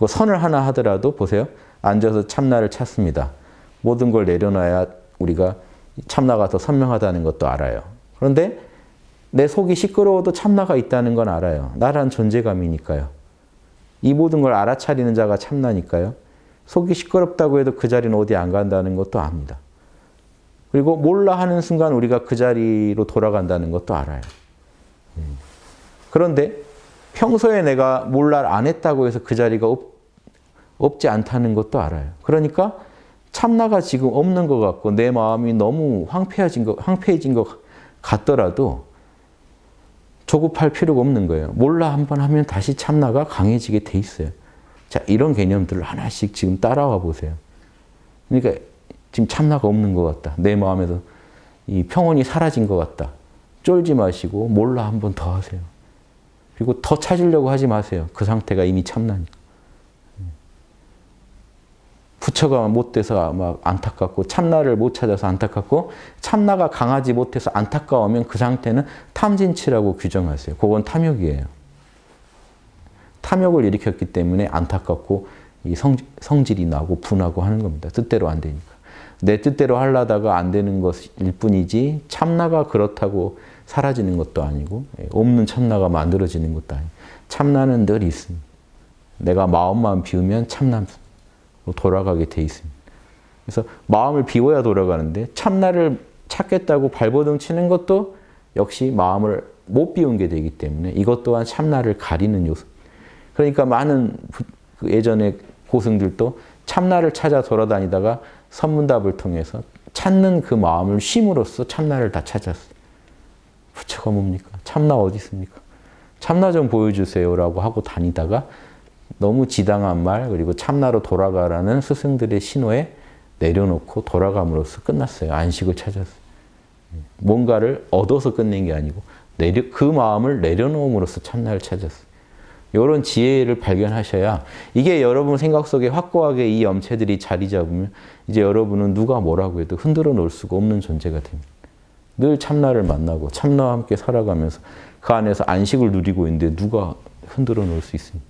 그 선을 하나 하더라도 보세요. 앉아서 참나를 찾습니다. 모든 걸 내려놔야 우리가 참나가 더 선명하다는 것도 알아요. 그런데 내 속이 시끄러워도 참나가 있다는 건 알아요. 나란 존재감이니까요. 이 모든 걸 알아차리는 자가 참나니까요. 속이 시끄럽다고 해도 그 자리는 어디 안 간다는 것도 압니다. 그리고 몰라 하는 순간 우리가 그 자리로 돌아간다는 것도 알아요. 음. 그런데 평소에 내가 몰라 안 했다고 해서 그 자리가 없, 없지 않다는 것도 알아요. 그러니까 참나가 지금 없는 것 같고 내 마음이 너무 황폐해진 것, 황폐해진 것 같더라도 조급할 필요가 없는 거예요. 몰라 한번 하면 다시 참나가 강해지게 돼 있어요. 자, 이런 개념들을 하나씩 지금 따라와 보세요. 그러니까 지금 참나가 없는 것 같다. 내 마음에도 이 평온이 사라진 것 같다. 쫄지 마시고 몰라 한번 더 하세요. 그리고 더 찾으려고 하지 마세요. 그 상태가 이미 참나니까. 부처가 못 돼서 막 안타깝고 참나를 못 찾아서 안타깝고 참나가 강하지 못해서 안타까우면 그 상태는 탐진치라고 규정하세요. 그건 탐욕이에요. 탐욕을 일으켰기 때문에 안타깝고 이 성, 성질이 나고 분하고 하는 겁니다. 뜻대로 안 되니까. 내 뜻대로 하려다가 안 되는 것일 뿐이지 참나가 그렇다고 사라지는 것도 아니고 예, 없는 참나가 만들어지는 것도 아니고 참나는 늘 있습니다. 내가 마음만 비우면 참나 돌아가게 돼 있습니다. 그래서 마음을 비워야 돌아가는데 참나를 찾겠다고 발버둥 치는 것도 역시 마음을 못 비운 게 되기 때문에 이것 또한 참나를 가리는 요소. 그러니까 많은 그 예전에 고승들도 참나를 찾아 돌아다니다가 선문답을 통해서 찾는 그 마음을 쉼으로써 참나를 다 찾았어 요. 부처가 뭡니까? 참나 어디 있습니까? 참나 좀 보여주세요라고 하고 다니다가 너무 지당한 말 그리고 참나로 돌아가라는 스승들의 신호에 내려놓고 돌아감으로써 끝났어요. 안식을 찾았어요. 뭔가를 얻어서 끝낸 게 아니고 내려, 그 마음을 내려놓음으로써 참나를 찾았어요. 이런 지혜를 발견하셔야 이게 여러분 생각 속에 확고하게 이 염체들이 자리 잡으면 이제 여러분은 누가 뭐라고 해도 흔들어 놓을 수가 없는 존재가 됩니다. 늘 참나를 만나고 참나와 함께 살아가면서 그 안에서 안식을 누리고 있는데 누가 흔들어 놓을 수 있습니까?